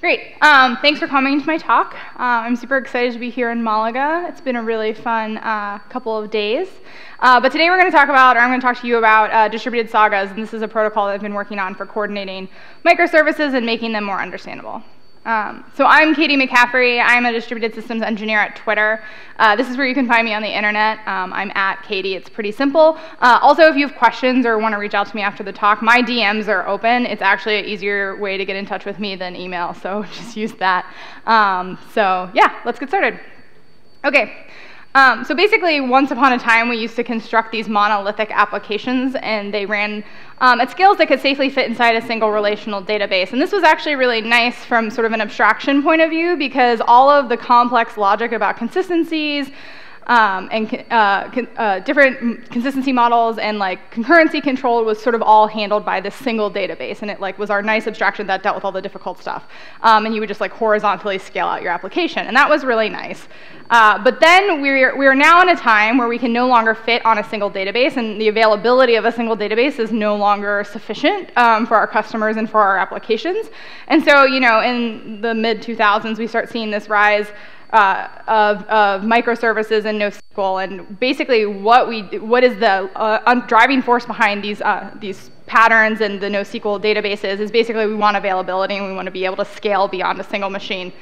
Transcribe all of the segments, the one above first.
Great. Um, thanks for coming to my talk. Uh, I'm super excited to be here in Malaga. It's been a really fun uh, couple of days. Uh, but today we're going to talk about, or I'm going to talk to you about uh, distributed sagas, and this is a protocol that I've been working on for coordinating microservices and making them more understandable. Um, so I'm Caitie McCaffrey. I'm a distributed systems engineer at Twitter. Uh, this is where you can find me on the internet. Um, I'm at Caitie. It's pretty simple. Uh, also, if you have questions or want to reach out to me after the talk, my DMs are open. It's actually an easier way to get in touch with me than email, so just use that. Um, so yeah, let's get started. Okay. Um, so basically, once upon a time, we used to construct these monolithic applications, and they ran um, at scales that could safely fit inside a single relational database. And this was actually really nice from sort of an abstraction point of view, because all of the complex logic about consistencies, um, and uh, uh, different consistency models and like concurrency control was sort of all handled by this single database, and it like was our nice abstraction that dealt with all the difficult stuff. Um, and you would just like horizontally scale out your application, and that was really nice. Uh, but then we're, we're now in a time where we can no longer fit on a single database, and the availability of a single database is no longer sufficient um, for our customers and for our applications. And so, you know, in the mid 2000s, we start seeing this rise uh, of, of, microservices and NoSQL, and basically what we what is the uh, driving force behind these uh, these patterns and the NoSQL databases is basically we want availability and we want to be able to scale beyond a single machine.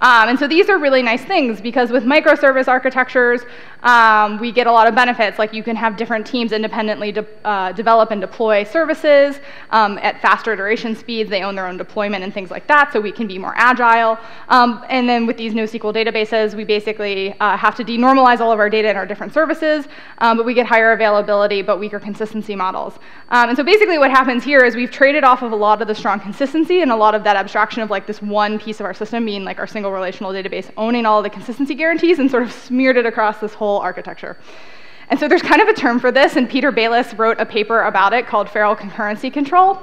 Um, and so these are really nice things because with microservice architectures, um, we get a lot of benefits. Like you can have different teams independently de uh, develop and deploy services um, at faster iteration speeds. They own their own deployment and things like that, so we can be more agile. Um, and then with these NoSQL databases, we basically uh, have to denormalize all of our data in our different services, um, but we get higher availability but weaker consistency models. Um, and so basically what happens here is we've traded off of a lot of the strong consistency and a lot of that abstraction of like this one piece of our system being like our single single relational database owning all the consistency guarantees and sort of smeared it across this whole architecture. And so there's kind of a term for this, and Peter Bailis wrote a paper about it called feral concurrency control.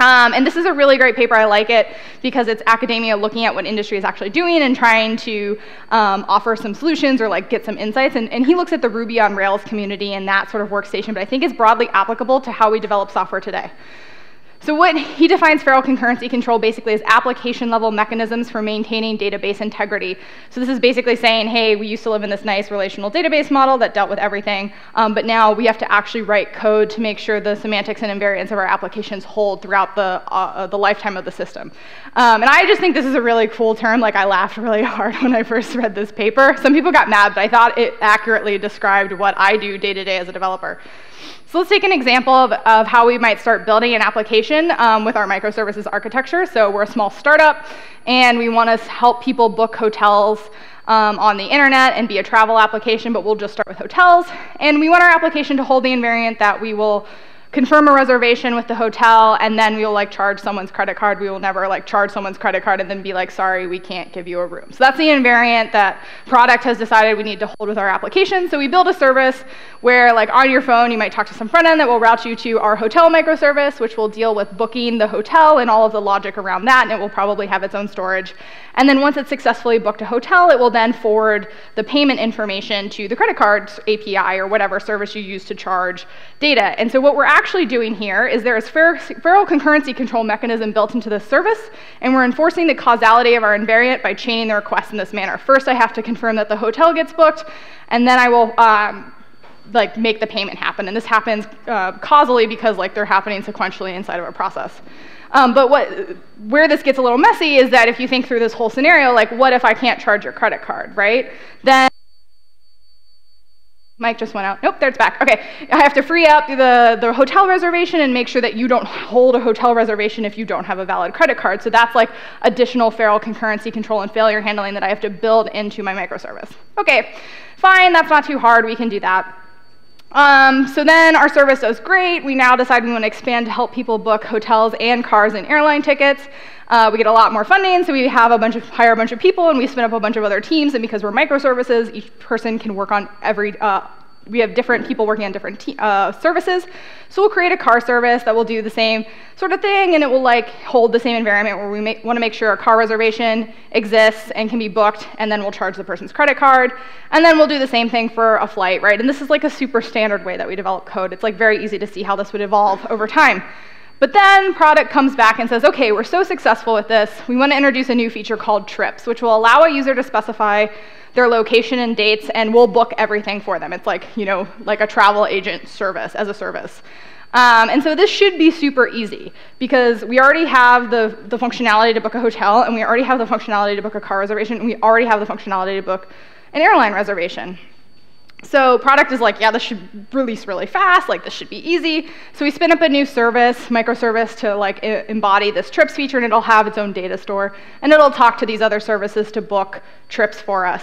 Um, and this is a really great paper. I like it because it's academia looking at what industry is actually doing and trying to um, offer some solutions or like get some insights. And, and, he looks at the Ruby on Rails community and that sort of workstation, but I think it's broadly applicable to how we develop software today. So what he defines feral concurrency control basically as application level mechanisms for maintaining database integrity. So this is basically saying, hey, we used to live in this nice relational database model that dealt with everything, um, but now we have to actually write code to make sure the semantics and invariants of our applications hold throughout the, uh, the lifetime of the system. Um, and I just think this is a really cool term. Like I laughed really hard when I first read this paper. Some people got mad, but I thought it accurately described what I do day to day as a developer. So let's take an example of, of how we might start building an application um, with our microservices architecture. So we're a small startup, and we want to help people book hotels um, on the internet and be a travel application, but we'll just start with hotels. And we want our application to hold the invariant that we will confirm a reservation with the hotel, and then we will like charge someone's credit card. We will never like charge someone's credit card and then be like, sorry, we can't give you a room. So that's the invariant that product has decided we need to hold with our application. So we build a service where like on your phone, you might talk to some front end that will route you to our hotel microservice, which will deal with booking the hotel and all of the logic around that, and it will probably have its own storage. And then once it's successfully booked a hotel, it will then forward the payment information to the credit card API or whatever service you use to charge data. And so what we're actually doing here is there is feral concurrency control mechanism built into the service, and we're enforcing the causality of our invariant by chaining the request in this manner. First, I have to confirm that the hotel gets booked, and then I will um, like make the payment happen. And this happens uh, causally because like they're happening sequentially inside of a process. Um, but what, where this gets a little messy is that if you think through this whole scenario, like what if I can't charge your credit card, right? Then Mike just went out. Nope, there it's back. Okay, I have to free up the, the hotel reservation and make sure that you don't hold a hotel reservation if you don't have a valid credit card. So that's like additional feral concurrency control and failure handling that I have to build into my microservice. Okay, fine, that's not too hard, we can do that. Um, so then our service does great. We now decide we want to expand to help people book hotels and cars and airline tickets. Uh, we get a lot more funding, so we have a bunch of hire a bunch of people, and we spin up a bunch of other teams. And because we're microservices, each person can work on every uh, we have different people working on different uh, services. So we'll create a car service that will do the same sort of thing, and it will like hold the same environment where we want to make sure a car reservation exists and can be booked, and then we'll charge the person's credit card, and then we'll do the same thing for a flight, right? And this is like a super standard way that we develop code. It's like very easy to see how this would evolve over time. But then product comes back and says, okay, we're so successful with this, we want to introduce a new feature called trips, which will allow a user to specify their location and dates, and we'll book everything for them. It's like, you know, like a travel agent service as a service. Um, and so this should be super easy because we already have the, the functionality to book a hotel, and we already have the functionality to book a car reservation, and we already have the functionality to book an airline reservation. So product is like, yeah, this should release really fast, like this should be easy. So we spin up a new service, microservice to like embody this trips feature and it'll have its own data store and it'll talk to these other services to book trips for us.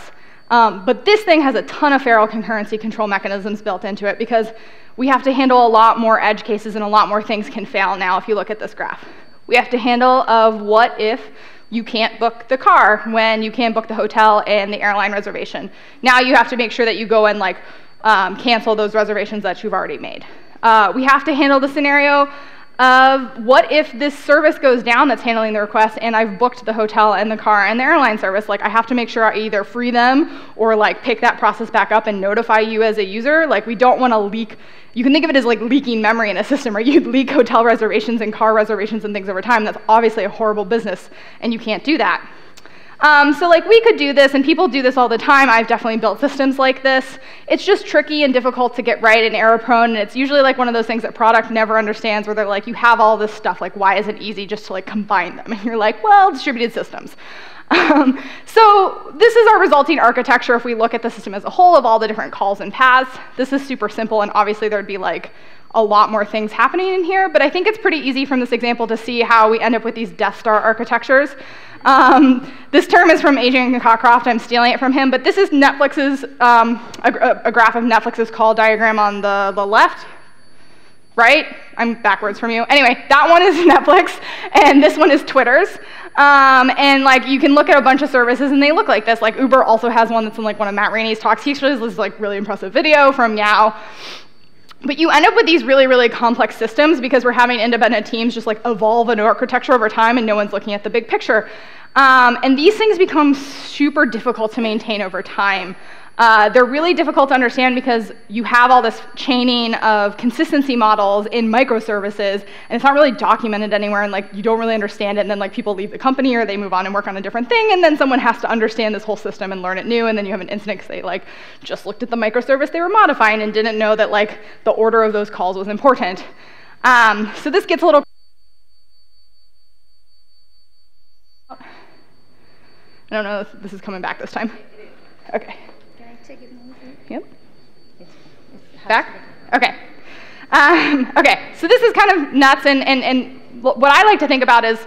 Um, but this thing has a ton of feral concurrency control mechanisms built into it because we have to handle a lot more edge cases and a lot more things can fail now if you look at this graph. We have to handle of what if you can't book the car when you can book the hotel and the airline reservation. Now you have to make sure that you go and like um, cancel those reservations that you've already made. Uh, we have to handle the scenario of what if this service goes down that's handling the request and I've booked the hotel and the car and the airline service, like I have to make sure I either free them or like pick that process back up and notify you as a user. Like we don't want to leak, you can think of it as like leaking memory in a system, right? You leak hotel reservations and car reservations and things over time. That's obviously a horrible business and you can't do that. Um, so like we could do this, and people do this all the time. I've definitely built systems like this. It's just tricky and difficult to get right and error prone, and it's usually like one of those things that product never understands where they're like, you have all this stuff, like why is it easy just to like combine them? And you're like, well, distributed systems. Um, so this is our resulting architecture if we look at the system as a whole of all the different calls and paths. This is super simple, and obviously there'd be like a lot more things happening in here, but I think it's pretty easy from this example to see how we end up with these Death Star architectures. Um, this term is from Adrian Cockcroft. I'm stealing it from him, but this is Netflix's, um, a, a, graph of Netflix's call diagram on the, the left, right? I'm backwards from you. Anyway, that one is Netflix, and this one is Twitter's. Um, and like you can look at a bunch of services, and they look like this. Like Uber also has one that's in like one of Matt Ranney's talks. He shows this like really impressive video from Meow. But you end up with these really, really complex systems because we're having independent teams just like evolve an architecture over time and no one's looking at the big picture. Um, and these things become super difficult to maintain over time. Uh, they're really difficult to understand because you have all this chaining of consistency models in microservices, and it's not really documented anywhere, and like you don't really understand it, and then like people leave the company or they move on and work on a different thing, and then someone has to understand this whole system and learn it new, and then you have an incident because they like just looked at the microservice they were modifying and didn't know that like the order of those calls was important. Um, so this gets a little I don't know if this is coming back this time. Okay. Yep. Back? Okay. Um, okay, so this is kind of nuts, and, and, and what I like to think about is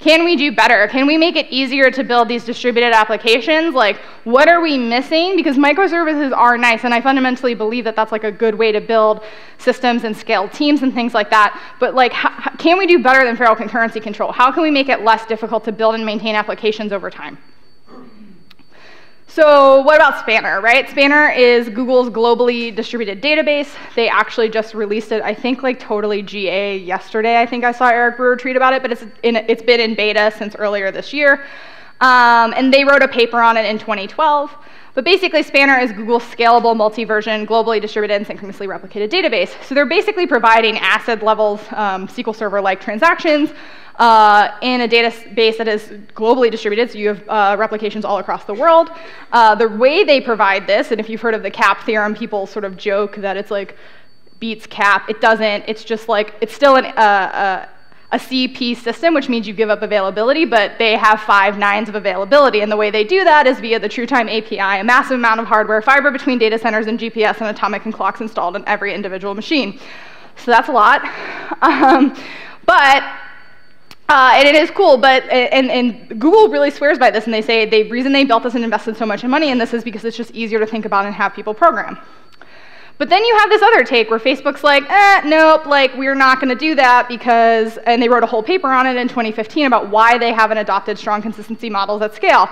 can we do better? Can we make it easier to build these distributed applications? Like, what are we missing? Because microservices are nice, and I fundamentally believe that that's like a good way to build systems and scale teams and things like that. But like, how, can we do better than feral concurrency control? How can we make it less difficult to build and maintain applications over time? So what about Spanner, right? Spanner is Google's globally distributed database. They actually just released it, I think like totally GA yesterday. I think I saw Eric Brewer tweet about it, but it's, in, it's been in beta since earlier this year. Um, and they wrote a paper on it in 2012. But basically, Spanner is Google's scalable, multi-version, globally distributed, and synchronously replicated database. So they're basically providing ACID levels, um, SQL Server-like transactions uh, in a database that is globally distributed, so you have uh, replications all across the world. Uh, the way they provide this, and if you've heard of the CAP theorem, people sort of joke that it's like beats CAP. It doesn't. It's just like, it's still an, uh, uh, a CP system, which means you give up availability, but they have five nines of availability. And the way they do that is via the TrueTime API, a massive amount of hardware fiber between data centers and GPS and atomic and clocks installed on every individual machine. So that's a lot. Um, but uh, and it is cool, but and, and Google really swears by this, and they say the reason they built this and invested so much in money in this is because it's just easier to think about and have people program. But then you have this other take where Facebook's like, eh, nope, like we're not going to do that because, and they wrote a whole paper on it in 2015 about why they haven't adopted strong consistency models at scale.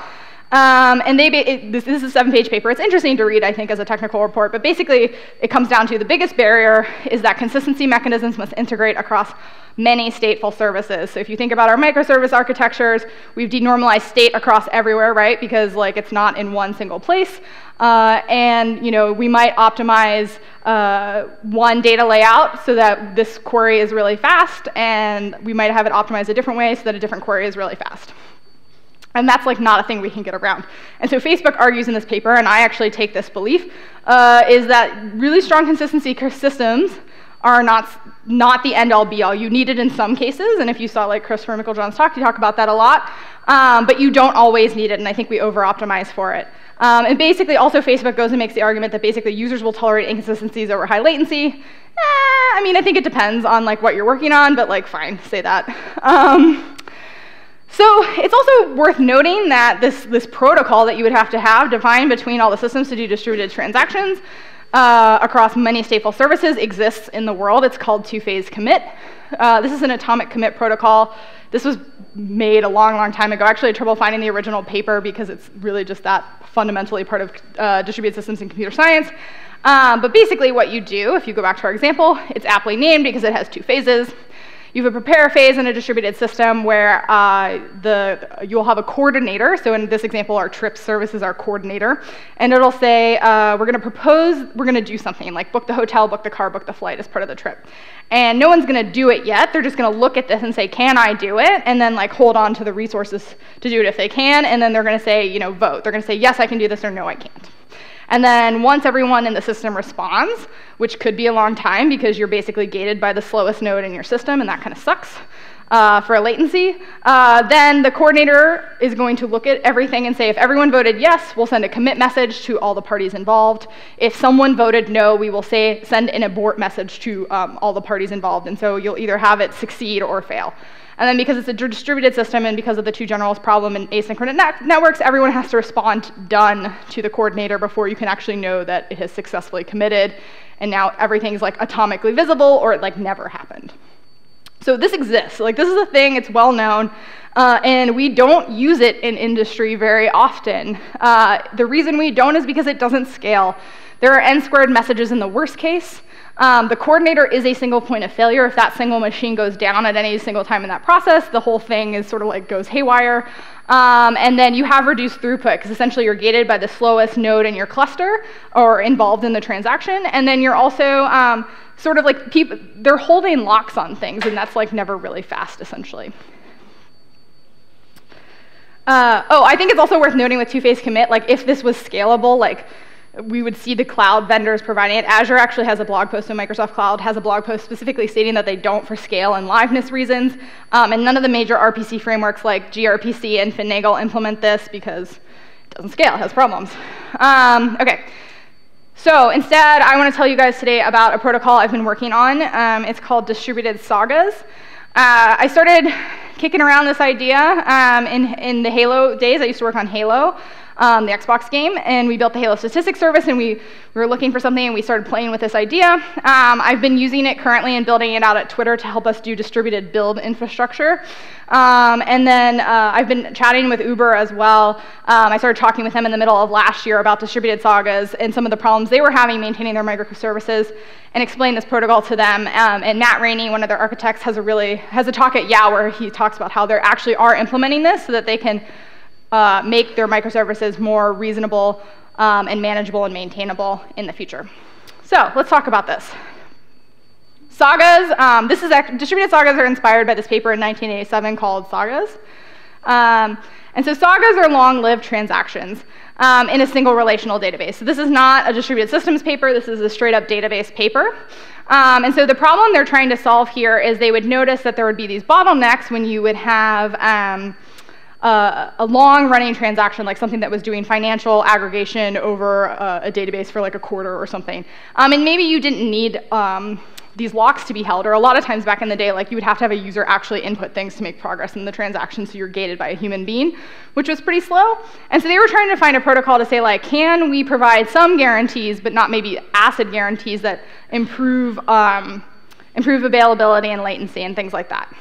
Um, and they, it, this, this, is a seven-page paper. It's interesting to read, I think, as a technical report, but basically it comes down to the biggest barrier is that consistency mechanisms must integrate across many stateful services. So if you think about our microservice architectures, we've denormalized state across everywhere, right? Because like it's not in one single place. Uh, and you know, we might optimize uh, one data layout so that this query is really fast, and we might have it optimized a different way so that a different query is really fast. And that's like not a thing we can get around. And so Facebook argues in this paper, and I actually take this belief, uh, is that really strong consistency systems are not, not the end all be all. You need it in some cases, and if you saw like Christopher Meiklejohn's talk, you talk about that a lot, um, but you don't always need it, and I think we over optimize for it. Um, and basically, also Facebook goes and makes the argument that basically users will tolerate inconsistencies over high latency. Eh, I mean, I think it depends on like what you're working on, but like fine, say that. Um, so it's also worth noting that this, this protocol that you would have to have defined between all the systems to do distributed transactions uh, across many stateful services exists in the world. It's called two-phase commit. Uh, this is an atomic commit protocol. This was made a long, long time ago. Actually, I had trouble finding the original paper because it's really just that fundamentally part of uh, distributed systems in computer science. Um, but basically what you do, if you go back to our example, it's aptly named because it has two phases. You have a prepare phase in a distributed system where uh, the, you'll have a coordinator. So in this example, our trip service is our coordinator. And it'll say, uh, we're going to propose, we're going to do something, like book the hotel, book the car, book the flight as part of the trip. And no one's going to do it yet. They're just going to look at this and say, can I do it? And then like hold on to the resources to do it if they can. And then they're going to say, you know, vote. They're going to say, yes, I can do this, or no, I can't. And then once everyone in the system responds, which could be a long time because you're basically gated by the slowest node in your system, and that kind of sucks uh, for a latency, uh, then the coordinator is going to look at everything and say, if everyone voted yes, we'll send a commit message to all the parties involved. If someone voted no, we will say send an abort message to um, all the parties involved. And so you'll either have it succeed or fail. And then because it's a distributed system and because of the two generals problem in asynchronous net networks, everyone has to respond done to the coordinator before you can actually know that it has successfully committed. And now everything's like atomically visible or it like never happened. So this exists. Like this is a thing, it's well known. Uh, and we don't use it in industry very often. Uh, the reason we don't is because it doesn't scale. There are n squared messages in the worst case, um, the coordinator is a single point of failure. If that single machine goes down at any single time in that process, the whole thing is sort of like goes haywire. Um, and then you have reduced throughput because essentially you're gated by the slowest node in your cluster or involved in the transaction. And then you're also um, sort of like people, they're holding locks on things, and that's like never really fast essentially. Uh, oh, I think it's also worth noting with two-phase commit, like if this was scalable, like we would see the cloud vendors providing it. Azure actually has a blog post, so Microsoft Cloud has a blog post specifically stating that they don't for scale and liveness reasons. Um, and none of the major RPC frameworks like gRPC and Finagle implement this because it doesn't scale, it has problems. Um, okay. So instead, I want to tell you guys today about a protocol I've been working on. Um, it's called distributed sagas. Uh, I started kicking around this idea um, in, in the Halo days. I used to work on Halo um, the Xbox game, and we built the Halo Statistics Service, and we, we were looking for something, and we started playing with this idea. Um, I've been using it currently and building it out at Twitter to help us do distributed build infrastructure. Um, and then uh, I've been chatting with Uber as well. Um, I started talking with them in the middle of last year about distributed sagas and some of the problems they were having maintaining their microservices and explained this protocol to them. Um, and Matt Ranney, one of their architects, has a really has a talk at YAO where he talks about how they actually are implementing this so that they can uh, make their microservices more reasonable um, and manageable and maintainable in the future. So let's talk about this. Sagas, um, this is distributed sagas are inspired by this paper in 1987 called Sagas. Um, and so sagas are long-lived transactions um, in a single relational database. So this is not a distributed systems paper, this is a straight-up database paper. Um, and so the problem they're trying to solve here is they would notice that there would be these bottlenecks when you would have um, uh, a long running transaction, like something that was doing financial aggregation over uh, a database for like a quarter or something. Um, and maybe you didn't need um, these locks to be held, or a lot of times back in the day, like you would have to have a user actually input things to make progress in the transaction, so you're gated by a human being, which was pretty slow. And so they were trying to find a protocol to say, like, can we provide some guarantees, but not maybe ACID guarantees that improve, um, improve availability and latency and things like that.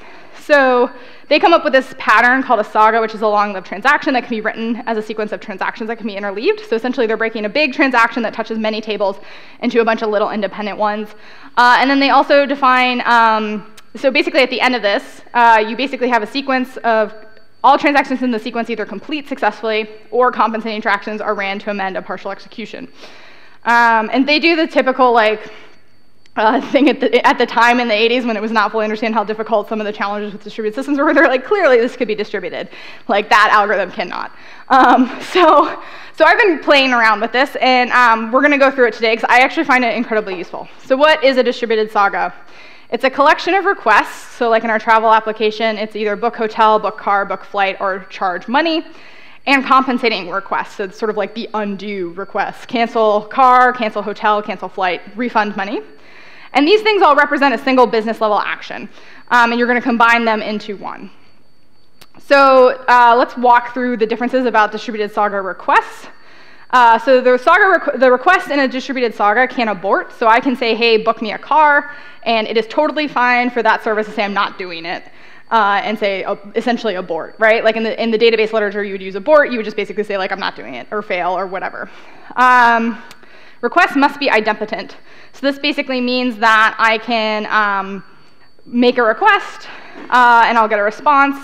So they come up with this pattern called a saga, which is a long-lived transaction that can be written as a sequence of transactions that can be interleaved. So essentially, they're breaking a big transaction that touches many tables into a bunch of little independent ones. Uh, and then they also define, um, so basically at the end of this, uh, you basically have a sequence of all transactions in the sequence either complete successfully or compensating transactions are ran to amend a partial execution. Um, and they do the typical like uh, thing at the, at the time in the 80s when it was not fully understand how difficult some of the challenges with distributed systems were. They're like, clearly this could be distributed. Like that algorithm cannot. Um, so, so I've been playing around with this, and um, we're going to go through it today because I actually find it incredibly useful. So what is a distributed saga? It's a collection of requests. So like in our travel application, it's either book hotel, book car, book flight, or charge money and compensating requests. So it's sort of like the undo requests. Cancel car, cancel hotel, cancel flight, refund money. And these things all represent a single business level action, um, and you're going to combine them into one. So uh, let's walk through the differences about distributed Saga requests. Uh, so the Saga requ the request in a distributed Saga can abort. So I can say, hey, book me a car, and it is totally fine for that service to say I'm not doing it. Uh, and say uh, essentially abort, right? Like in the, in the database literature, you would use abort. You would just basically say like I'm not doing it or fail or whatever. Um, requests must be idempotent. So this basically means that I can um, make a request, uh, and I'll get a response.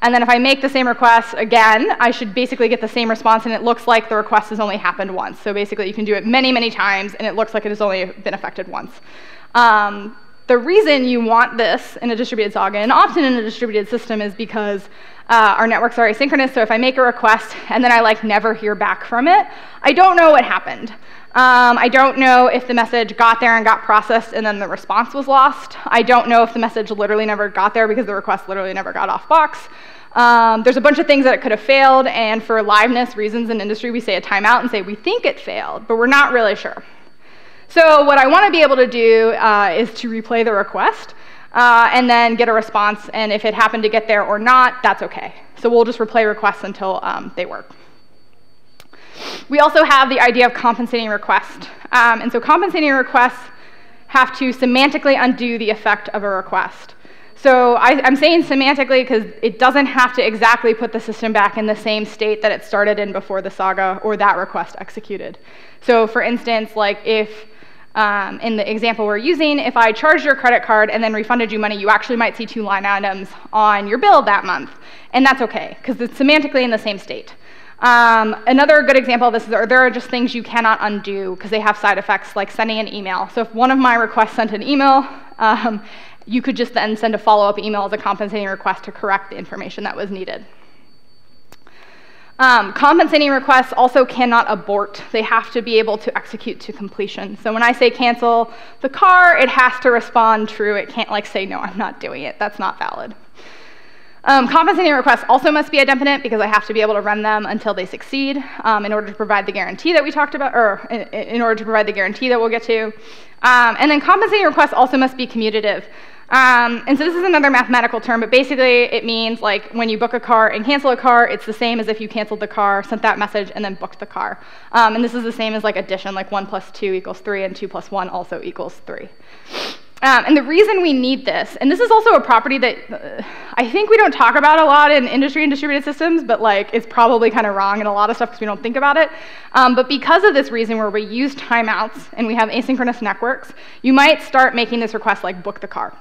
And then if I make the same request again, I should basically get the same response, and it looks like the request has only happened once. So basically, you can do it many, many times, and it looks like it has only been affected once. Um, the reason you want this in a distributed saga, and often in a distributed system, is because uh, our networks are asynchronous, so if I make a request and then I like never hear back from it, I don't know what happened. Um, I don't know if the message got there and got processed and then the response was lost. I don't know if the message literally never got there because the request literally never got off box. Um, there's a bunch of things that it could have failed, and for liveness reasons in industry, we say a timeout and say we think it failed, but we're not really sure. So what I want to be able to do uh, is to replay the request uh, and then get a response, and if it happened to get there or not, that's okay. So we'll just replay requests until um, they work. We also have the idea of compensating request. Um, and so compensating requests have to semantically undo the effect of a request. So I, am saying semantically because it doesn't have to exactly put the system back in the same state that it started in before the saga or that request executed. So for instance, like if um, in the example we're using, if I charged your credit card and then refunded you money, you actually might see two line items on your bill that month. And that's okay, because it's semantically in the same state. Um, another good example of this is there are just things you cannot undo because they have side effects like sending an email. So if one of my requests sent an email, um, you could just then send a follow-up email as a compensating request to correct the information that was needed. Um, compensating requests also cannot abort. They have to be able to execute to completion. So when I say cancel the car, it has to respond true. It can't like say, no, I'm not doing it. That's not valid. Um, compensating requests also must be idempotent because I have to be able to run them until they succeed um, in order to provide the guarantee that we talked about, or in, in order to provide the guarantee that we'll get to. Um, and then compensating requests also must be commutative. Um, and so this is another mathematical term, but basically it means like when you book a car and cancel a car, it's the same as if you canceled the car, sent that message, and then booked the car. Um, and this is the same as like addition, like 1 plus 2 equals 3, and 2 plus 1 also equals 3. Um, and the reason we need this, and this is also a property that uh, I think we don't talk about a lot in industry and distributed systems, but like it's probably kind of wrong in a lot of stuff because we don't think about it. Um, but because of this reason where we use timeouts and we have asynchronous networks, you might start making this request like book the car.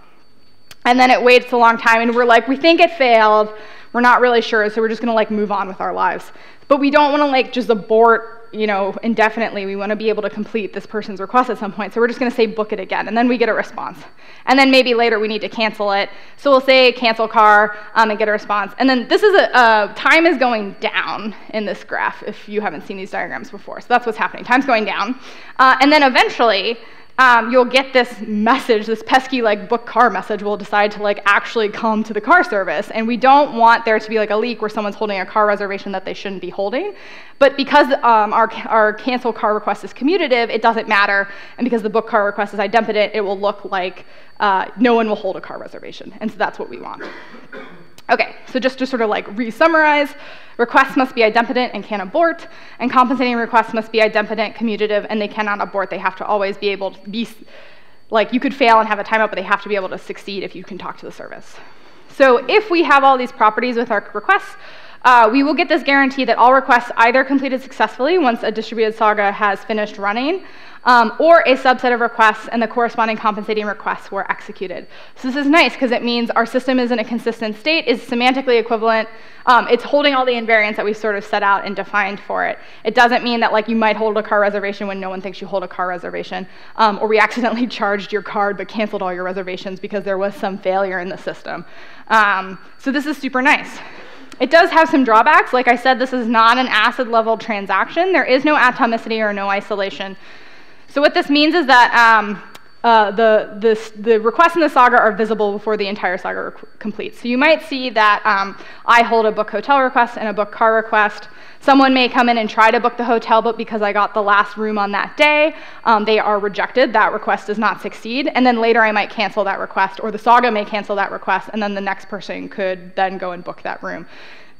And then it waits a long time and we're like, we think it failed, we're not really sure, so we're just gonna like move on with our lives. But we don't wanna like just abort you know, indefinitely. We want to be able to complete this person's request at some point. So we're just going to say book it again, and then we get a response. And then maybe later we need to cancel it. So we'll say cancel car um, and get a response. And then this is a, uh, time is going down in this graph if you haven't seen these diagrams before. So that's what's happening. Time's going down. Uh, and then eventually, um, you'll get this message, this pesky like book car message will decide to like actually come to the car service. And we don't want there to be like a leak where someone's holding a car reservation that they shouldn't be holding. But because um, our, our cancel car request is commutative, it doesn't matter. And because the book car request is idempotent, it will look like uh, no one will hold a car reservation. And so that's what we want. Okay, so just to sort of like re-summarize, requests must be idempotent and can abort, and compensating requests must be idempotent, commutative, and they cannot abort. They have to always be able to be, like you could fail and have a timeout, but they have to be able to succeed if you can talk to the service. So if we have all these properties with our requests, uh, we will get this guarantee that all requests either completed successfully once a distributed saga has finished running, um, or a subset of requests and the corresponding compensating requests were executed. So this is nice because it means our system is in a consistent state, is semantically equivalent. Um, it's holding all the invariants that we sort of set out and defined for it. It doesn't mean that like you might hold a car reservation when no one thinks you hold a car reservation, um, or we accidentally charged your card but canceled all your reservations because there was some failure in the system. Um, so this is super nice. It does have some drawbacks. Like I said, this is not an ACID level transaction. There is no atomicity or no isolation. So what this means is that um, uh, the, the, the, requests in the saga are visible before the entire saga completes. So you might see that um, I hold a book hotel request and a book car request. Someone may come in and try to book the hotel, but because I got the last room on that day, um, they are rejected. That request does not succeed. And then later I might cancel that request, or the saga may cancel that request, and then the next person could then go and book that room.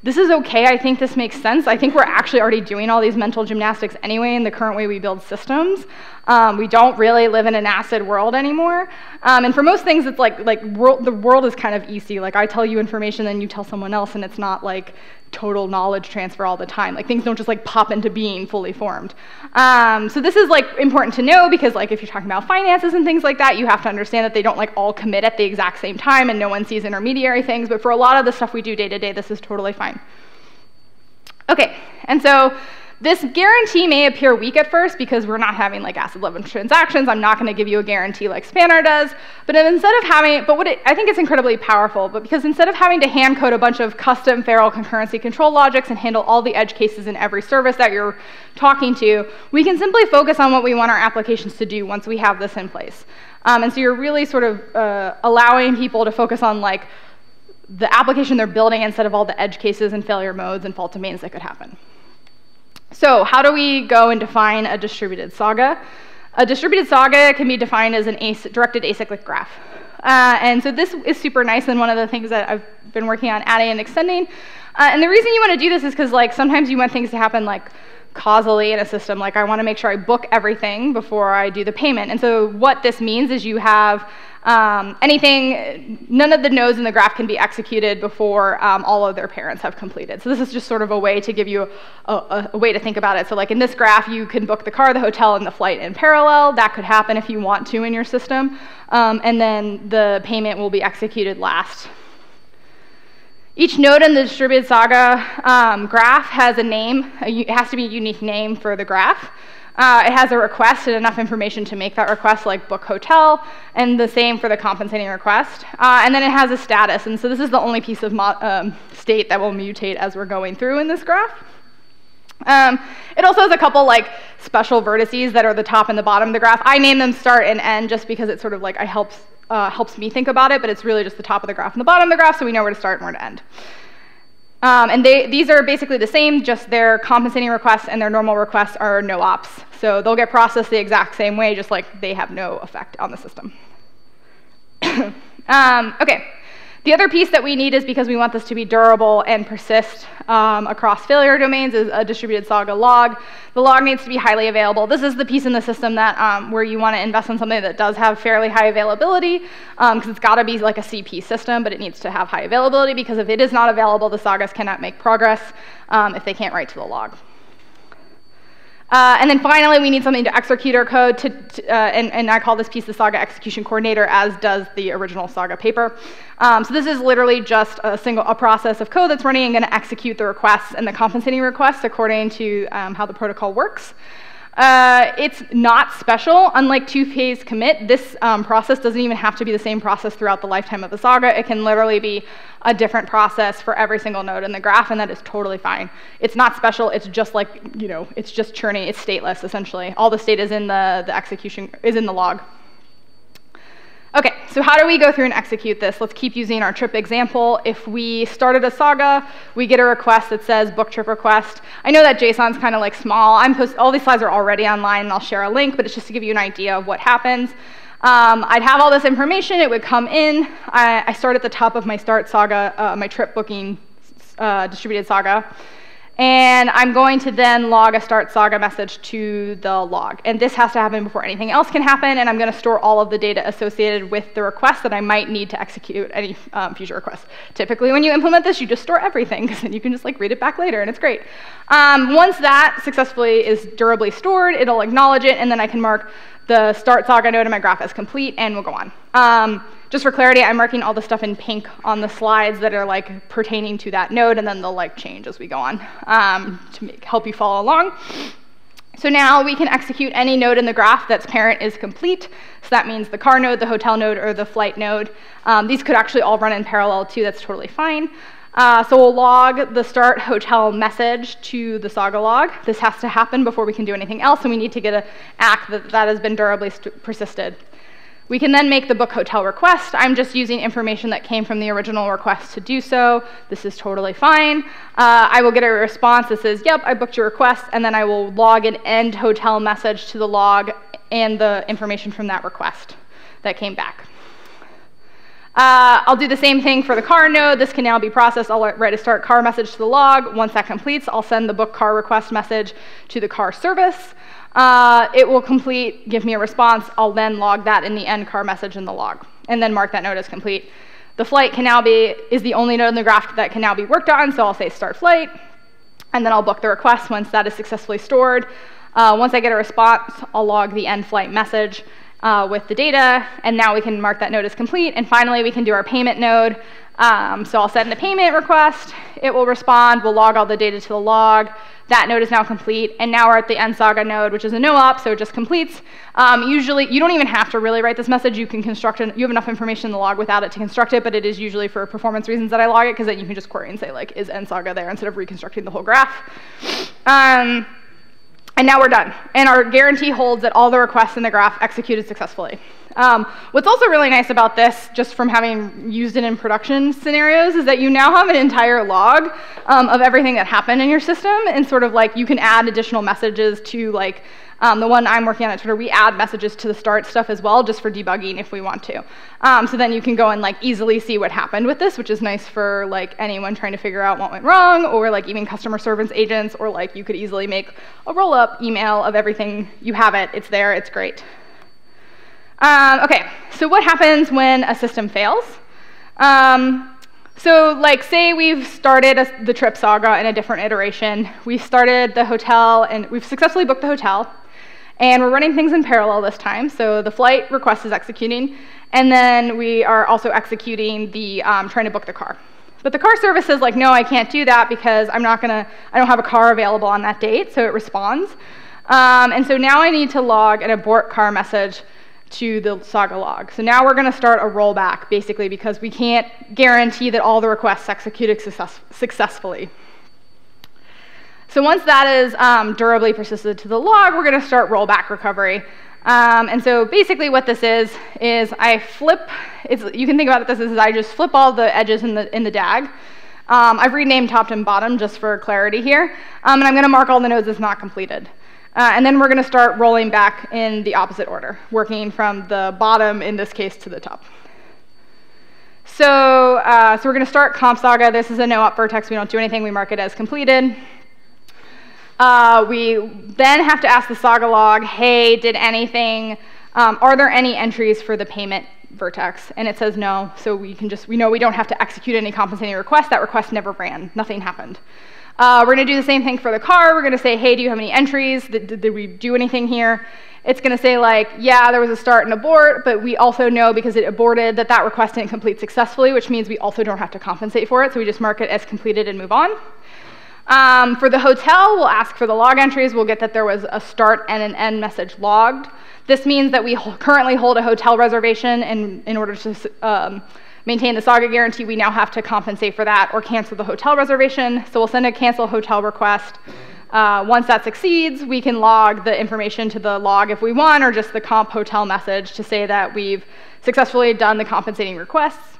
This is okay, I think this makes sense. I think we're actually already doing all these mental gymnastics anyway in the current way we build systems. Um, we don't really live in an ACID world anymore. Um, and for most things, it's like, like world, the world is kind of easy. Like I tell you information, then you tell someone else, and it's not like total knowledge transfer all the time. Like things don't just like pop into being fully formed. Um, so this is like important to know because like if you're talking about finances and things like that, you have to understand that they don't like all commit at the exact same time and no one sees intermediary things. But for a lot of the stuff we do day to day, this is totally fine. Okay, and so this guarantee may appear weak at first because we're not having like ACID level transactions. I'm not going to give you a guarantee like Spanner does. But instead of having, but what it, I think it's incredibly powerful, but because instead of having to hand code a bunch of custom feral concurrency control logics and handle all the edge cases in every service that you're talking to, we can simply focus on what we want our applications to do once we have this in place. Um, and so you're really sort of uh, allowing people to focus on like the application they're building instead of all the edge cases and failure modes and fault domains that could happen. So how do we go and define a distributed saga? A distributed saga can be defined as an directed acyclic graph. Uh, and so this is super nice and one of the things that I've been working on adding and extending. Uh, and the reason you want to do this is because like sometimes you want things to happen like causally in a system. Like I want to make sure I book everything before I do the payment. And so what this means is you have um, anything, none of the nodes in the graph can be executed before um, all of their parents have completed. So this is just sort of a way to give you a, a, a, way to think about it. So like in this graph, you can book the car, the hotel, and the flight in parallel. That could happen if you want to in your system. Um, and then the payment will be executed last. Each node in the distributed saga um, graph has a name. It has to be a unique name for the graph. Uh, it has a request and enough information to make that request, like book hotel, and the same for the compensating request. Uh, and then it has a status, and so this is the only piece of um, state that will mutate as we're going through in this graph. Um, it also has a couple like special vertices that are the top and the bottom of the graph. I name them start and end just because it sort of like I helps uh, helps me think about it, but it's really just the top of the graph and the bottom of the graph, so we know where to start and where to end. Um, and they, these are basically the same, just their compensating requests and their normal requests are no ops. So they'll get processed the exact same way, just like they have no effect on the system. um, okay, the other piece that we need is because we want this to be durable and persist um, across failure domains is a distributed Saga log. The log needs to be highly available. This is the piece in the system that um, where you want to invest in something that does have fairly high availability because um, it's got to be like a CP system, but it needs to have high availability because if it is not available, the sagas cannot make progress um, if they can't write to the log. Uh, and then finally, we need something to execute our code, to, to, uh, and, and, I call this piece the Saga Execution Coordinator, as does the original Saga paper. Um, so this is literally just a single a process of code that's running and going to execute the requests and the compensating requests according to um, how the protocol works. Uh, it's not special. Unlike two-phase commit, this um, process doesn't even have to be the same process throughout the lifetime of the saga. It can literally be a different process for every single node in the graph, and that is totally fine. It's not special. It's just like, you know, it's just churning. It's stateless, essentially. All the state is in the, the execution, is in the log. Okay, so how do we go through and execute this? Let's keep using our trip example. If we started a saga, we get a request that says book trip request. I know that JSON's kind of like small. I'm post all these slides are already online and I'll share a link, but it's just to give you an idea of what happens. Um, I'd have all this information, it would come in. I, I start at the top of my start saga, uh, my trip booking uh, distributed saga. And I'm going to then log a start saga message to the log. And this has to happen before anything else can happen. And I'm going to store all of the data associated with the request that I might need to execute any um, future requests. Typically, when you implement this, you just store everything because then you can just like read it back later and it's great. Um, once that successfully is durably stored, it'll acknowledge it and then I can mark the start saga node in my graph as complete and we'll go on. Um, just for clarity, I'm marking all the stuff in pink on the slides that are like pertaining to that node, and then they'll like change as we go on um, to make, help you follow along. So now we can execute any node in the graph that's parent is complete. So that means the car node, the hotel node, or the flight node. Um, these could actually all run in parallel too, that's totally fine. Uh, so we'll log the start hotel message to the Saga log. This has to happen before we can do anything else, and we need to get an ACK that, that has been durably persisted. We can then make the book hotel request. I'm just using information that came from the original request to do so. This is totally fine. Uh, I will get a response that says, yep, I booked your request, and then I will log an end hotel message to the log and the information from that request that came back. Uh, I'll do the same thing for the car node. This can now be processed. I'll write a start car message to the log. Once that completes, I'll send the book car request message to the car service. Uh, it will complete, give me a response. I'll then log that in the end car message in the log, and then mark that node as complete. The flight can now be, is the only node in the graph that can now be worked on, so I'll say start flight, and then I'll book the request once that is successfully stored. Uh, once I get a response, I'll log the end flight message uh, with the data, and now we can mark that node as complete. And finally, we can do our payment node. Um, so I'll send the payment request, it will respond, we'll log all the data to the log, that node is now complete, and now we're at the end saga node, which is a no-op, so it just completes. Um, usually, you don't even have to really write this message, you can construct it, you have enough information in the log without it to construct it, but it is usually for performance reasons that I log it, because then you can just query and say, like, is end saga there, instead of reconstructing the whole graph. Um, and now we're done. And our guarantee holds that all the requests in the graph executed successfully. Um, what's also really nice about this, just from having used it in production scenarios, is that you now have an entire log um, of everything that happened in your system, and sort of like you can add additional messages to like um, the one I'm working on at Twitter, we add messages to the start stuff as well, just for debugging if we want to. Um, so then you can go and like easily see what happened with this, which is nice for like anyone trying to figure out what went wrong, or like even customer service agents, or like you could easily make a roll-up email of everything. You have it, it's there, it's great. Um, okay, so what happens when a system fails? Um, so like say we've started a, the trip saga in a different iteration. We started the hotel and we've successfully booked the hotel and we're running things in parallel this time. So the flight request is executing and then we are also executing the um, trying to book the car. But the car service is like, no, I can't do that because I'm not gonna, I don't have a car available on that date, so it responds. Um, and so now I need to log an abort car message to the Saga log. So now we're going to start a rollback, basically, because we can't guarantee that all the requests executed success successfully. So once that is um, durably persisted to the log, we're going to start rollback recovery. Um, and so basically what this is, is I flip, you can think about this is I just flip all the edges in the, in the DAG. Um, I've renamed top and bottom just for clarity here. Um, and I'm going to mark all the nodes as not completed. Uh, and then we're going to start rolling back in the opposite order, working from the bottom, in this case, to the top. So, uh, so we're going to start comp saga. This is a no-op vertex. We don't do anything. We mark it as completed. Uh, we then have to ask the saga log, hey, did anything, um, are there any entries for the payment vertex? And it says no, so we can just, we know we don't have to execute any compensating request. That request never ran. Nothing happened. Uh, we're going to do the same thing for the car. We're going to say, hey, do you have any entries? Did, did, did we do anything here? It's going to say like, yeah, there was a start and abort, but we also know because it aborted that that request didn't complete successfully, which means we also don't have to compensate for it. So we just mark it as completed and move on. Um, for the hotel, we'll ask for the log entries. We'll get that there was a start and an end message logged. This means that we currently hold a hotel reservation and in order to um, maintain the Saga guarantee, we now have to compensate for that or cancel the hotel reservation. So we'll send a cancel hotel request. Uh, once that succeeds, we can log the information to the log if we want, or just the comp hotel message to say that we've successfully done the compensating requests.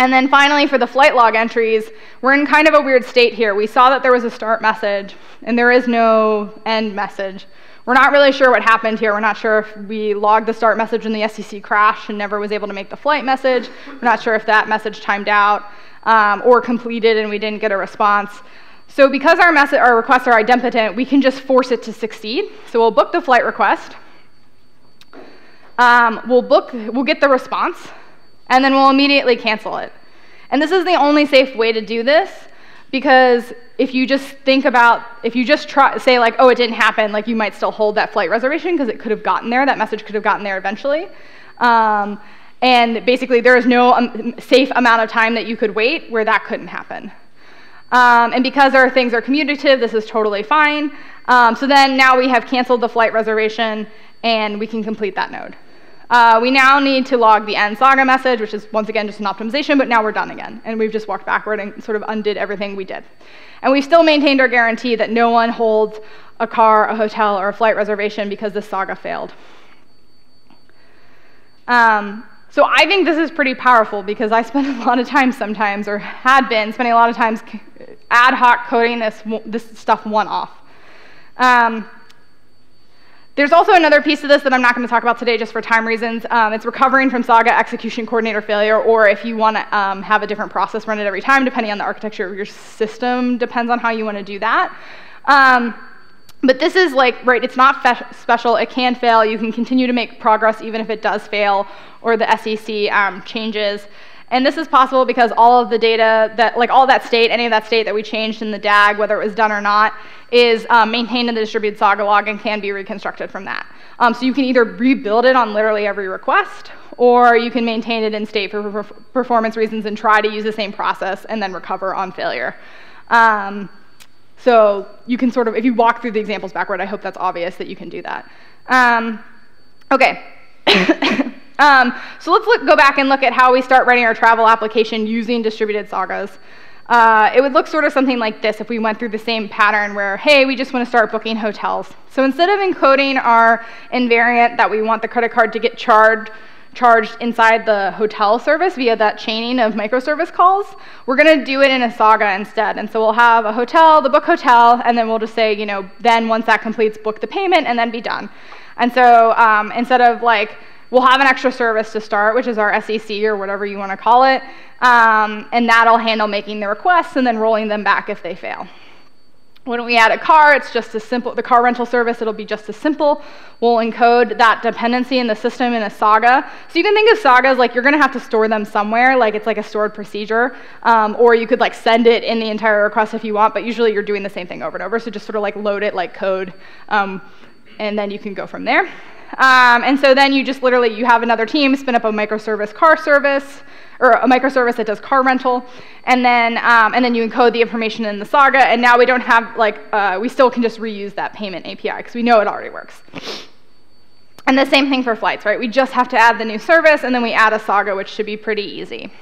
And then finally, for the flight log entries, we're in kind of a weird state here. We saw that there was a start message, and there is no end message. We're not really sure what happened here. We're not sure if we logged the start message in the SEC crash and never was able to make the flight message. We're not sure if that message timed out um, or completed and we didn't get a response. So because our, message, our requests are idempotent, we can just force it to succeed. So we'll book the flight request. Um, we'll book, we'll get the response, and then we'll immediately cancel it. And this is the only safe way to do this because if you just think about, if you just try, say like, oh, it didn't happen, like you might still hold that flight reservation because it could have gotten there, that message could have gotten there eventually. Um, and basically there is no um, safe amount of time that you could wait where that couldn't happen. Um, and because our things are commutative, this is totally fine. Um, so then now we have canceled the flight reservation and we can complete that node. Uh, we now need to log the end saga message, which is once again just an optimization, but now we're done again. And we've just walked backward and sort of undid everything we did. And we still maintained our guarantee that no one holds a car, a hotel, or a flight reservation because this saga failed. Um, so I think this is pretty powerful because I spend a lot of time sometimes, or had been spending a lot of times ad hoc coding this, this stuff one off. Um, there's also another piece of this that I'm not going to talk about today just for time reasons. Um, it's recovering from Saga execution coordinator failure, or if you want to um, have a different process run it every time, depending on the architecture of your system, depends on how you want to do that. Um, but this is like, right, it's not special, it can fail, you can continue to make progress even if it does fail, or the SEC um, changes. And this is possible because all of the data that, like all that state, any of that state that we changed in the DAG, whether it was done or not, is um, maintained in the distributed Saga log and can be reconstructed from that. Um, so you can either rebuild it on literally every request, or you can maintain it in state for performance reasons and try to use the same process and then recover on failure. Um, so you can sort of, if you walk through the examples backward, I hope that's obvious that you can do that. Um, okay. Um, so let's look, go back and look at how we start writing our travel application using distributed sagas. Uh, it would look sort of something like this if we went through the same pattern where, hey, we just want to start booking hotels. So instead of encoding our invariant that we want the credit card to get charged, charged inside the hotel service via that chaining of microservice calls, we're going to do it in a saga instead. And so we'll have a hotel, the book hotel, and then we'll just say, you know, then once that completes, book the payment, and then be done. And so um, instead of like We'll have an extra service to start, which is our SEC or whatever you want to call it, um, and that'll handle making the requests and then rolling them back if they fail. When we add a car, it's just as simple, the car rental service, it'll be just as simple. We'll encode that dependency in the system in a saga. So you can think of sagas like you're gonna have to store them somewhere, like it's like a stored procedure, um, or you could like send it in the entire request if you want, but usually you're doing the same thing over and over, so just sort of like load it like code, um, and then you can go from there. Um, and so then you just literally, you have another team spin up a microservice car service, or a microservice that does car rental, and then, um, and then you encode the information in the Saga, and now we don't have, like, uh, we still can just reuse that payment API, because we know it already works. And the same thing for flights, right? We just have to add the new service, and then we add a Saga, which should be pretty easy.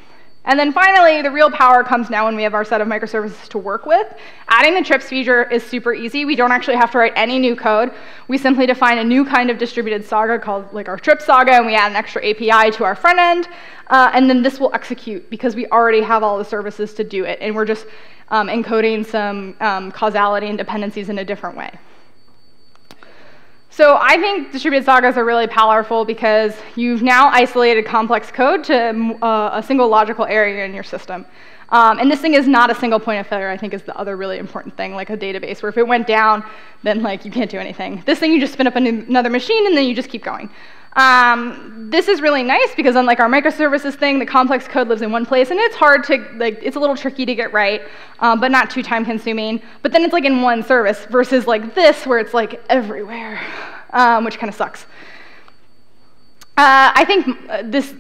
And then finally, the real power comes now when we have our set of microservices to work with. Adding the trips feature is super easy. We don't actually have to write any new code. We simply define a new kind of distributed saga called like our trip saga, and we add an extra API to our front end. Uh, and then this will execute because we already have all the services to do it. And we're just um, encoding some um, causality and dependencies in a different way. So I think distributed sagas are really powerful because you've now isolated complex code to uh, a single logical area in your system. Um, and this thing is not a single point of failure, I think is the other really important thing, like a database, where if it went down, then like you can't do anything. This thing, you just spin up new, another machine and then you just keep going. Um, this is really nice because unlike our microservices thing, the complex code lives in one place, and it's hard to, like, it's a little tricky to get right, um, but not too time consuming. But then it's like in one service versus like this, where it's like everywhere, um, which kind of sucks. Uh, I think uh, this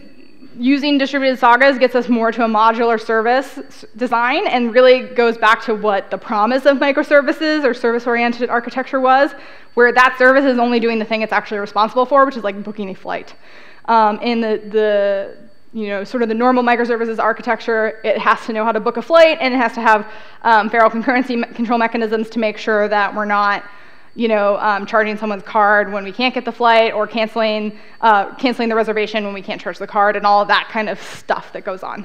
using distributed sagas gets us more to a modular service design and really goes back to what the promise of microservices or service-oriented architecture was, where that service is only doing the thing it's actually responsible for, which is like booking a flight. Um, in the, the you know, sort of the normal microservices architecture, it has to know how to book a flight and it has to have um, feral concurrency control mechanisms to make sure that we're not you know, um, charging someone's card when we can't get the flight or canceling, uh, canceling the reservation when we can't charge the card and all that kind of stuff that goes on.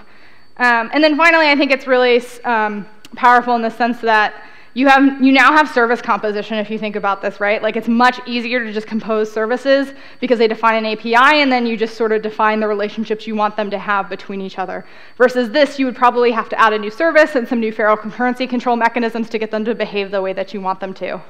Um, and then finally, I think it's really um, powerful in the sense that you have you now have service composition if you think about this right? Like it's much easier to just compose services because they define an api and then you just sort of define the relationships you want them to have between each other. Versus this you would probably have to add a new service and some new feral concurrency control mechanisms to get them to behave the way that you want them to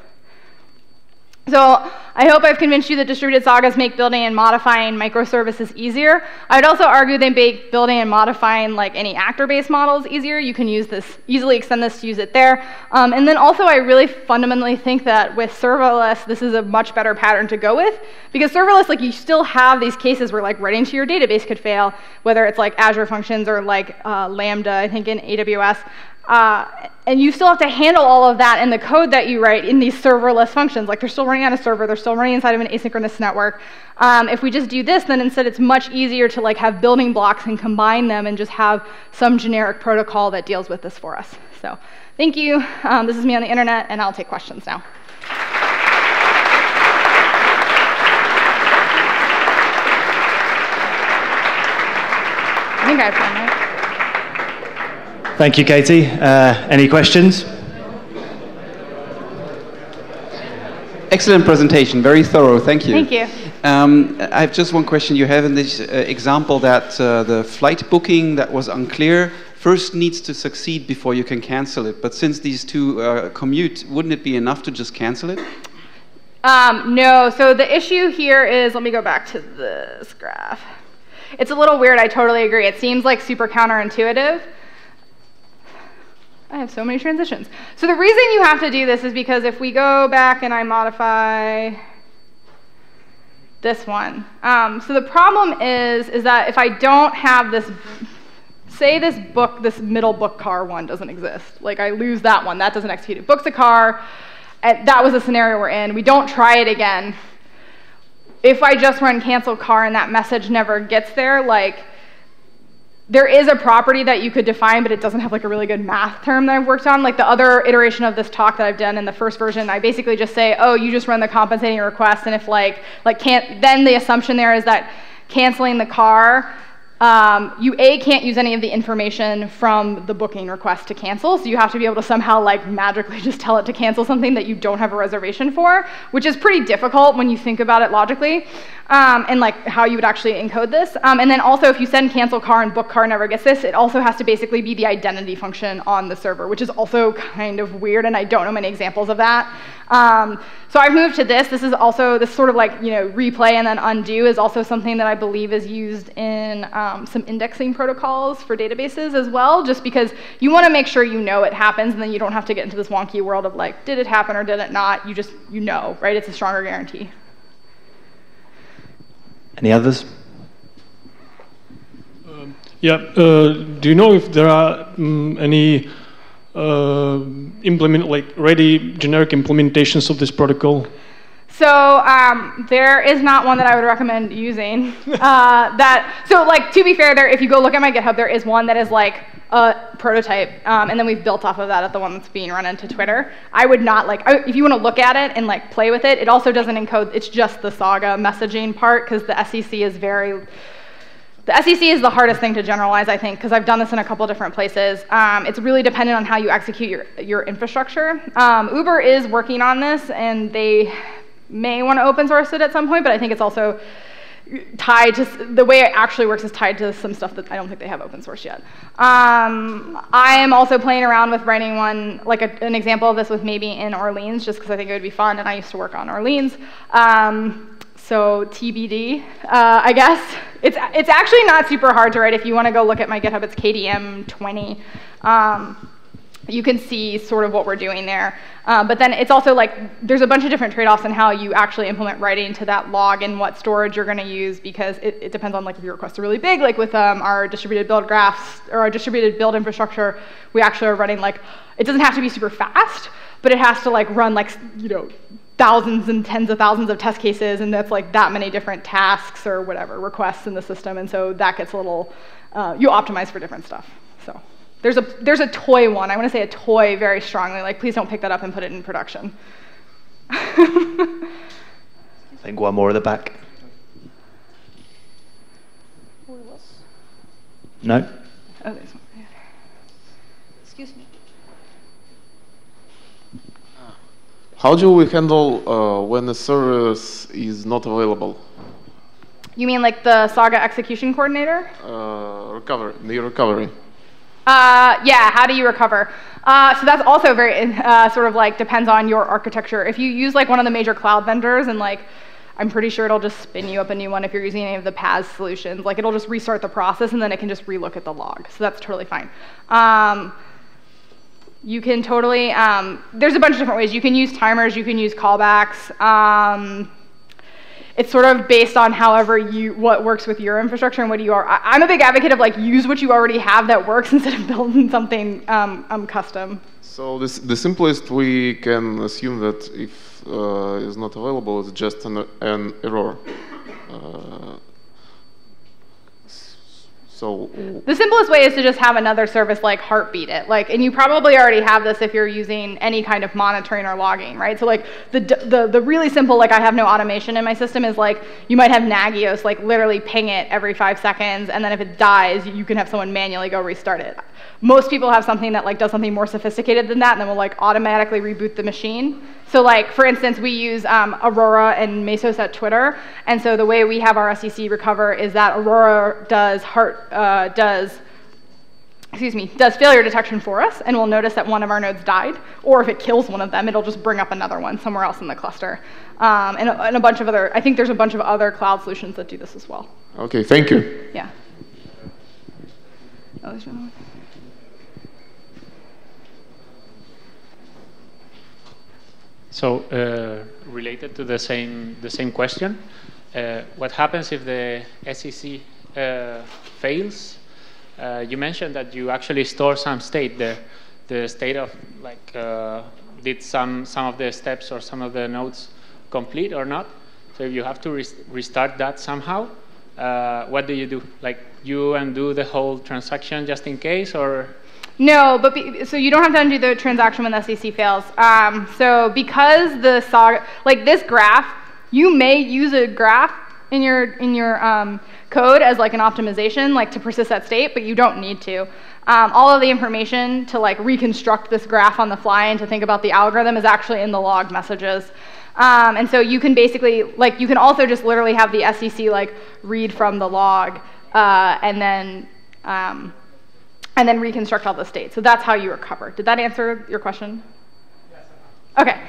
so I hope I've convinced you that distributed sagas make building and modifying microservices easier. I would also argue they make building and modifying like any actor-based models easier. You can use this, easily extend this to use it there. Um, and then also I really fundamentally think that with serverless, this is a much better pattern to go with because serverless, like you still have these cases where like writing to your database could fail, whether it's like Azure Functions or like uh, Lambda, I think in AWS. Uh, and you still have to handle all of that in the code that you write in these serverless functions. Like they're still running on a server, they're still running inside of an asynchronous network. Um, if we just do this, then instead it's much easier to like have building blocks and combine them and just have some generic protocol that deals with this for us. So thank you. Um, this is me on the internet, and I'll take questions now. I think I have right? Thank you, Caitie. Uh, any questions? Excellent presentation, very thorough. Thank you. Thank you. Um, I have just one question. You have in this uh, example that uh, the flight booking that was unclear first needs to succeed before you can cancel it. But since these two uh, commute, wouldn't it be enough to just cancel it? Um, no. So the issue here is, let me go back to this graph. It's a little weird. I totally agree. It seems like super counterintuitive. I have so many transitions. So the reason you have to do this is because if we go back and I modify this one. Um, so the problem is, is that if I don't have this, say this book, this middle book car one doesn't exist. Like I lose that one, that doesn't execute. It books a car, and that was the scenario we're in. We don't try it again. If I just run cancel car and that message never gets there, like there is a property that you could define, but it doesn't have like a really good math term that I've worked on. Like the other iteration of this talk that I've done in the first version, I basically just say, oh, you just run the compensating request, and if like like can't, then the assumption there is that canceling the car um, you A, can't use any of the information from the booking request to cancel, so you have to be able to somehow like magically just tell it to cancel something that you don't have a reservation for, which is pretty difficult when you think about it logically, um, and like how you would actually encode this. Um, and then also if you send cancel car and book car never gets this, it also has to basically be the identity function on the server, which is also kind of weird, and I don't know many examples of that. Um, so I've moved to this. This is also this sort of like you know replay and then undo is also something that I believe is used in um, some indexing protocols for databases as well. Just because you want to make sure you know it happens, and then you don't have to get into this wonky world of like did it happen or did it not. You just you know, right? It's a stronger guarantee. Any others? Um, yeah. Uh, do you know if there are um, any implement like ready generic implementations of this protocol? So um, there is not one that I would recommend using. uh, that so like to be fair, there if you go look at my GitHub, there is one that is like a prototype, um, and then we've built off of that at the one that's being run into Twitter. I would not like I, if you want to look at it and like play with it. It also doesn't encode. It's just the Saga messaging part because the SEC is very the SEC is the hardest thing to generalize, I think, because I've done this in a couple different places. Um, it's really dependent on how you execute your, your infrastructure. Um, Uber is working on this, and they may want to open source it at some point, but I think it's also tied to the way it actually works is tied to some stuff that I don't think they have open source yet. Um, I am also playing around with writing one, like a, an example of this with maybe in Orleans, just because I think it would be fun, and I used to work on Orleans. Um, so TBD, uh, I guess. It's, it's actually not super hard to write. If you want to go look at my GitHub, it's caitiem20. Um, you can see sort of what we're doing there. Uh, but then it's also like there's a bunch of different trade-offs in how you actually implement writing to that log and what storage you're going to use because it, it, depends on like if your requests are really big. Like with um, our distributed build graphs or our distributed build infrastructure, we actually are running like it doesn't have to be super fast, but it has to like run like you know thousands and tens of thousands of test cases, and that's like that many different tasks or whatever requests in the system, and so that gets a little, uh, you optimize for different stuff. So there's a there's a toy one. I want to say a toy very strongly. Like please don't pick that up and put it in production. I think one more at the back. No. Oh, there's one. Excuse me. How do we handle uh, when a service is not available? You mean like the Saga execution coordinator? Uh, recovery, the recovery. Uh, yeah, how do you recover? Uh, so that's also very uh, sort of like depends on your architecture. If you use like one of the major cloud vendors and like I'm pretty sure it'll just spin you up a new one if you're using any of the PaaS solutions. Like it'll just restart the process and then it can just relook at the log. So that's totally fine. Um, you can totally, um, there's a bunch of different ways. You can use timers, you can use callbacks. Um, it's sort of based on however you, what works with your infrastructure and what you are. I, am a big advocate of like use what you already have that works instead of building something um, um, custom. So this, the simplest we can assume that if uh, is not available, it's just an, an error. Uh, so the simplest way is to just have another service like Heartbeat it, like, and you probably already have this if you're using any kind of monitoring or logging, right? So like the the the really simple, like I have no automation in my system, is like you might have Nagios like literally ping it every five seconds, and then if it dies, you can have someone manually go restart it. Most people have something that like does something more sophisticated than that, and then will like automatically reboot the machine. So like for instance, we use um, Aurora and Mesos at Twitter, and so the way we have our SEC recover is that Aurora does heart uh, does excuse me, does failure detection for us, and we'll notice that one of our nodes died, or if it kills one of them, it'll just bring up another one somewhere else in the cluster. Um, and, a, and, a, bunch of other, I think there's a bunch of other cloud solutions that do this as well. Okay, thank you. Yeah. Oh, there's another one. So uh, related to the same the same question, uh, what happens if the SEC uh, fails? Uh, you mentioned that you actually store some state, the the state of like uh, did some some of the steps or some of the nodes complete or not. So if you have to re restart that somehow, uh, what do you do? Like you undo the whole transaction just in case, or no, but be, so you don't have to undo the transaction when the SEC fails. Um, so because the like this graph, you may use a graph in your in your um, code as like an optimization, like to persist that state, but you don't need to. Um, all of the information to like reconstruct this graph on the fly and to think about the algorithm is actually in the log messages. Um, and so you can basically, like, you can also just literally have the SEC, like read from the log uh, and then um, and then reconstruct all the states. So that's how you recover. Did that answer your question? Yes. Okay.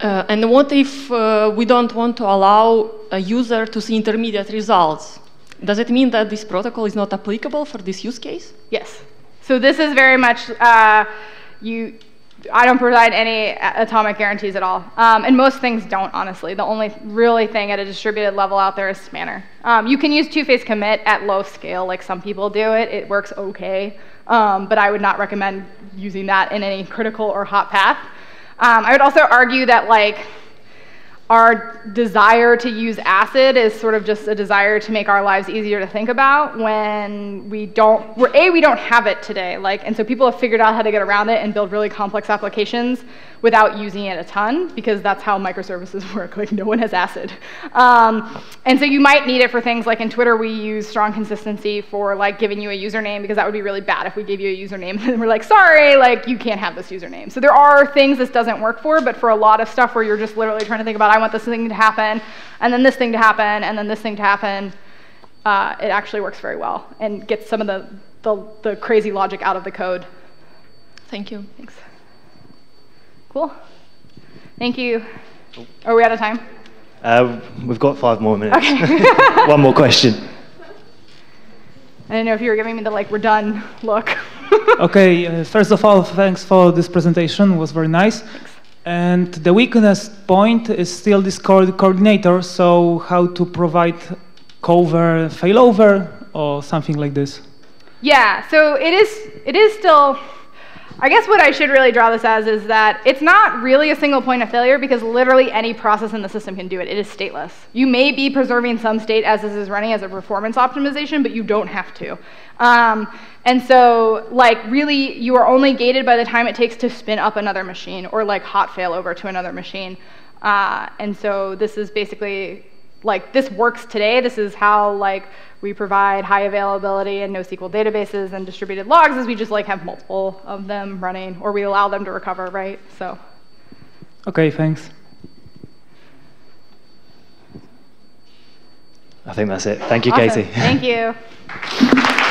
Uh, and what if uh, we don't want to allow a user to see intermediate results? Does it mean that this protocol is not applicable for this use case? Yes. So this is very much uh, you I don't provide any atomic guarantees at all. Um, and most things don't, honestly. The only really thing at a distributed level out there is Spanner. Um, you can use two-phase commit at low scale, like some people do it. It works okay. Um, but I would not recommend using that in any critical or hot path. Um, I would also argue that, like, our desire to use acid is sort of just a desire to make our lives easier to think about when we don't we're a we don't have it today like and so people have figured out how to get around it and build really complex applications without using it a ton because that's how microservices work. Like no one has ACID. Um, and so you might need it for things like in Twitter, we use strong consistency for like giving you a username because that would be really bad if we gave you a username and we're like, sorry, like you can't have this username. So there are things this doesn't work for, but for a lot of stuff where you're just literally trying to think about, I want this thing to happen, and then this thing to happen, and then this thing to happen, uh, it actually works very well and gets some of the, the, the crazy logic out of the code. Thank you. Thanks. Cool. Thank you. Are we out of time? Uh, we've got five more minutes. Okay. One more question. I didn't know if you were giving me the like we're done look. okay, uh, first of all, thanks for this presentation. It was very nice. Thanks. And the weakness point is still this co coordinator. So how to provide cover failover or something like this? Yeah. So it is. It is still I guess what I should really draw this as is that it's not really a single point of failure because literally any process in the system can do it. It is stateless. You may be preserving some state as this is running as a performance optimization, but you don't have to. Um, and so, like, really, you are only gated by the time it takes to spin up another machine or like hot failover to another machine. Uh, and so this is basically like this works today. This is how like we provide high availability and NoSQL databases and distributed logs is we just like have multiple of them running or we allow them to recover, right? So Okay, thanks. I think that's it. Thank you, Awesome. Caitie. Thank you.